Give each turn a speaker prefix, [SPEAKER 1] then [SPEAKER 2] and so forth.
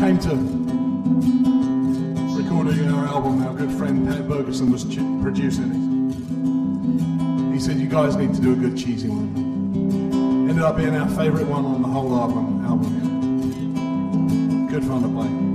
[SPEAKER 1] came to recording our album, our good friend Pat Bergeson was producing it. He said, "You guys need to do a good cheesy one." Ended up being our favourite one on the whole album. Album. Good fun to play.